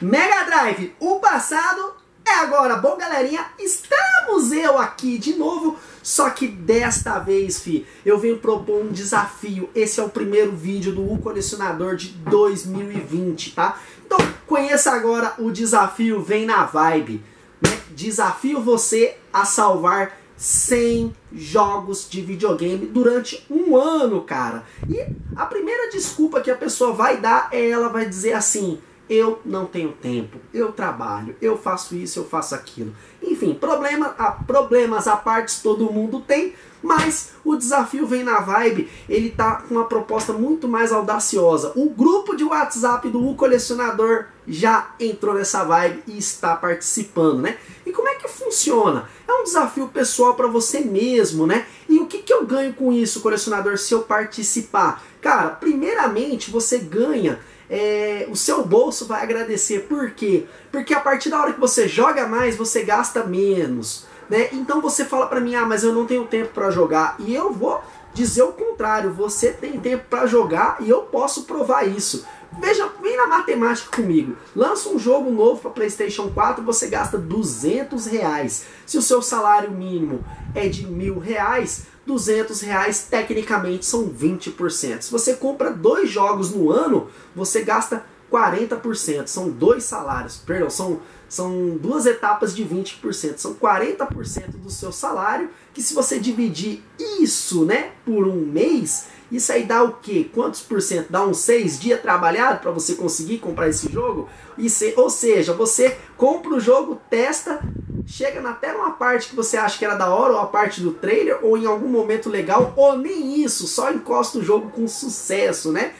Mega Drive, o passado é agora. Bom, galerinha, estamos eu aqui de novo, só que desta vez, fi, eu venho propor um desafio. Esse é o primeiro vídeo do U Colecionador de 2020, tá? Então, conheça agora o desafio Vem na Vibe. Né? Desafio você a salvar 100 jogos de videogame durante um ano, cara. E a primeira desculpa que a pessoa vai dar é ela vai dizer assim: eu não tenho tempo, eu trabalho, eu faço isso, eu faço aquilo. Enfim, problema, problemas à parte todo mundo tem, mas o desafio vem na vibe, ele tá com uma proposta muito mais audaciosa. O grupo de WhatsApp do U Colecionador já entrou nessa vibe e está participando, né? E como é que funciona? É um desafio pessoal para você mesmo, né? E o que, que eu ganho com isso, colecionador, se eu participar? Cara, primeiramente você ganha é, o seu bolso vai agradecer. Por quê? Porque a partir da hora que você joga mais, você gasta menos. Né? Então você fala para mim, ah, mas eu não tenho tempo para jogar. E eu vou dizer o contrário, você tem tempo para jogar e eu posso provar isso. Veja, vem na matemática comigo. Lança um jogo novo para PlayStation 4, você gasta 200 reais. Se o seu salário mínimo é de mil reais, 200 reais tecnicamente são 20%. Se você compra dois jogos no ano, você gasta 40%. São dois salários, perdão, são, são duas etapas de 20%. São 40% do seu salário, que se você dividir isso né, por um mês, isso aí dá o quê? Quantos por cento? Dá uns seis dias trabalhado para você conseguir comprar esse jogo? Isso, ou seja, você compra o jogo, testa, chega até numa parte que você acha que era da hora, ou a parte do trailer, ou em algum momento legal, ou nem isso, só encosta o jogo com sucesso, né?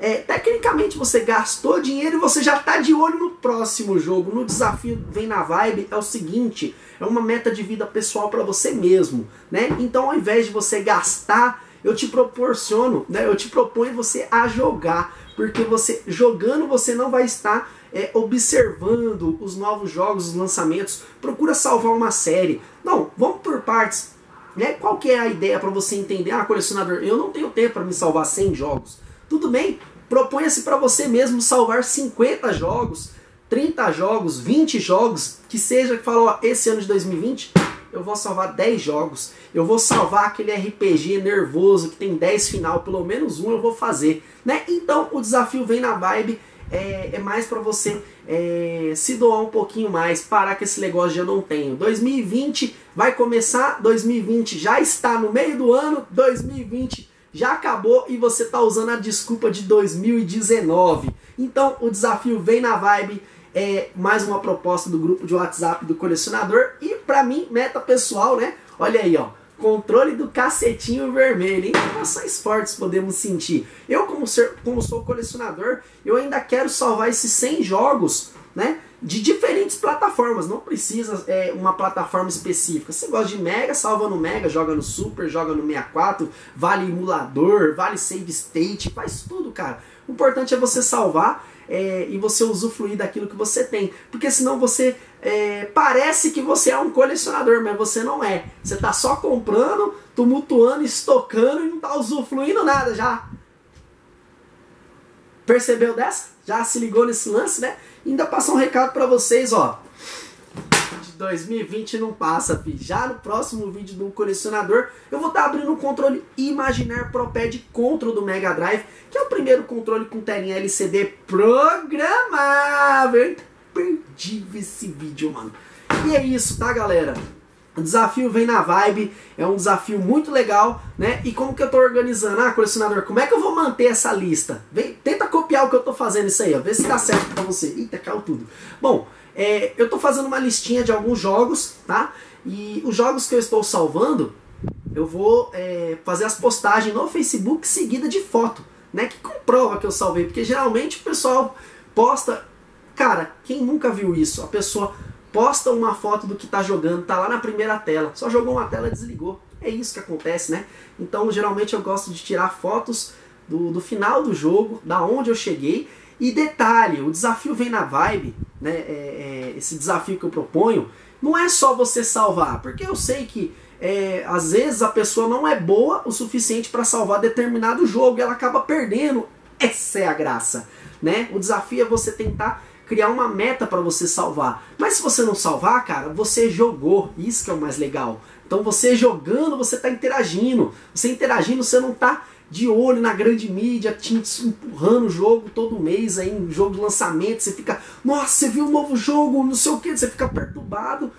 É, tecnicamente você gastou dinheiro e você já está de olho no próximo jogo. No desafio Vem na Vibe é o seguinte, é uma meta de vida pessoal para você mesmo, né? Então ao invés de você gastar, eu te proporciono, né? Eu te proponho você a jogar, porque você jogando você não vai estar é, observando os novos jogos, os lançamentos, procura salvar uma série. Não, vamos por partes. Né? Qual que é a ideia para você entender? Ah, colecionador, eu não tenho tempo para me salvar 100 jogos. Tudo bem, proponha-se para você mesmo salvar 50 jogos, 30 jogos, 20 jogos, que seja que falou, esse ano de 2020 eu vou salvar 10 jogos. Eu vou salvar aquele RPG nervoso que tem 10 final, pelo menos um eu vou fazer, né? Então o desafio vem na vibe é, é mais para você é, se doar um pouquinho mais, parar com esse negócio de eu não tenho. 2020 vai começar, 2020 já está no meio do ano, 2020 já acabou e você está usando a desculpa de 2019. Então o desafio vem na vibe, é mais uma proposta do grupo de WhatsApp do colecionador e para mim, meta pessoal, né? Olha aí, ó controle do cacetinho vermelho. Em relações fortes podemos sentir. Eu, como, ser, como sou colecionador, eu ainda quero salvar esses 100 jogos, né? De diferentes plataformas, não precisa é, uma plataforma específica. Você gosta de Mega, salva no Mega, joga no Super, joga no 64, vale emulador, vale save state, faz tudo, cara. O importante é você salvar é, e você usufruir daquilo que você tem. Porque senão você é, parece que você é um colecionador, mas você não é. Você está só comprando, tumultuando, estocando e não está usufruindo nada já. Percebeu dessa? Já se ligou nesse lance, né? ainda passar um recado para vocês, ó. 2020 não passa, fi. Já no próximo vídeo do colecionador, eu vou estar tá abrindo um controle Imaginar ProPad Control do Mega Drive, que é o primeiro controle com telinha LCD programável. Imperdível esse vídeo, mano. E é isso, tá, galera? O desafio vem na vibe, é um desafio muito legal, né? E como que eu tô organizando? Ah, colecionador, como é que eu vou manter essa lista? Vem, tenta copiar o que eu tô fazendo isso aí, ó. Vê se dá certo pra você. Eita, caiu tudo. Bom, é, eu estou fazendo uma listinha de alguns jogos, tá? E os jogos que eu estou salvando, eu vou é, fazer as postagens no Facebook seguida de foto, né? Que comprova que eu salvei, porque geralmente o pessoal posta, cara, quem nunca viu isso? A pessoa posta uma foto do que está jogando, tá lá na primeira tela, só jogou uma tela e desligou. É isso que acontece, né? Então, geralmente eu gosto de tirar fotos do, do final do jogo, da onde eu cheguei e detalhe, o desafio vem na vibe, né? É, é, esse desafio que eu proponho, não é só você salvar, porque eu sei que é, às vezes a pessoa não é boa o suficiente para salvar determinado jogo e ela acaba perdendo Essa é a graça, né? O desafio é você tentar criar uma meta para você salvar. Mas se você não salvar, cara, você jogou. Isso que é o mais legal. Então você jogando, você está interagindo. Você interagindo, você não está de olho na grande mídia, te empurrando o jogo todo mês aí, um jogo de lançamento, você fica, nossa, você viu um novo jogo, não sei o que, você fica perturbado.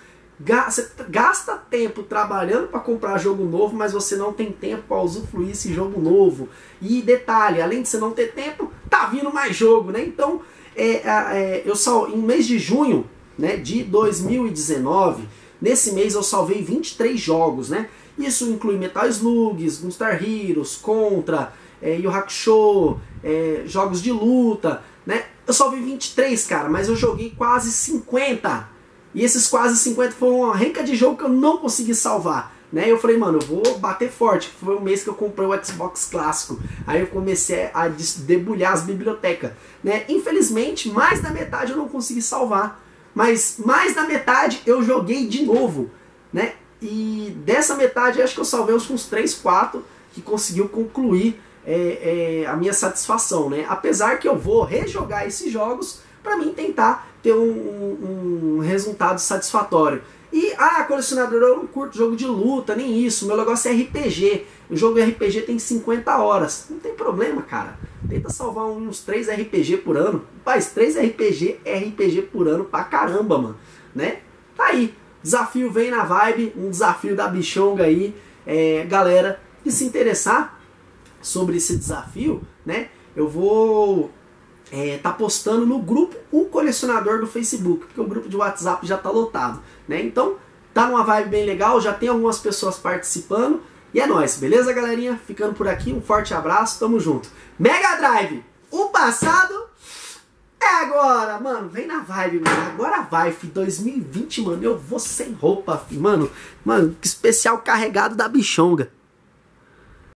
Você gasta tempo trabalhando para comprar jogo novo, mas você não tem tempo para usufruir esse jogo novo. E detalhe, além de você não ter tempo, tá vindo mais jogo, né? Então, é, é, eu só em mês de junho, né, de 2019, nesse mês eu salvei 23 jogos, né? Isso inclui Metal Slugs, Gunstar Heroes, Contra, é, Yu Hakusho, é, jogos de luta, né? Eu só vi 23, cara, mas eu joguei quase 50. E esses quase 50 foram uma renca de jogo que eu não consegui salvar. Né? Eu falei, mano, eu vou bater forte. Foi o mês que eu comprei o Xbox clássico. Aí eu comecei a debulhar as bibliotecas. Né? Infelizmente, mais da metade eu não consegui salvar. Mas mais da metade eu joguei de novo. Né? E dessa metade, acho que eu salvei uns 3, 4 que conseguiu concluir é, é, a minha satisfação, né? Apesar que eu vou rejogar esses jogos para mim tentar ter um, um, um, resultado satisfatório. E, ah, colecionador, eu não curto jogo de luta, nem isso. Meu negócio é RPG. O jogo RPG tem 50 horas. Não tem problema, cara. Tenta salvar uns 3 RPG por ano. Faz 3 RPG, RPG por ano pra caramba, mano. Né? Tá aí. Desafio vem na vibe, um desafio da Bichonga aí. É, galera, que se interessar sobre esse desafio, né? Eu vou é, tá postando no grupo O Colecionador do Facebook, porque o grupo de WhatsApp já tá lotado, né? Então, tá numa vibe bem legal, já tem algumas pessoas participando. E é nóis, beleza, galerinha? Ficando por aqui, um forte abraço, tamo junto. Mega Drive, o passado é agora, mano. Vem na vibe, mano. Agora vai, fi. 2020, mano. Eu vou sem roupa, fi. Mano, mano, que especial carregado da bichonga.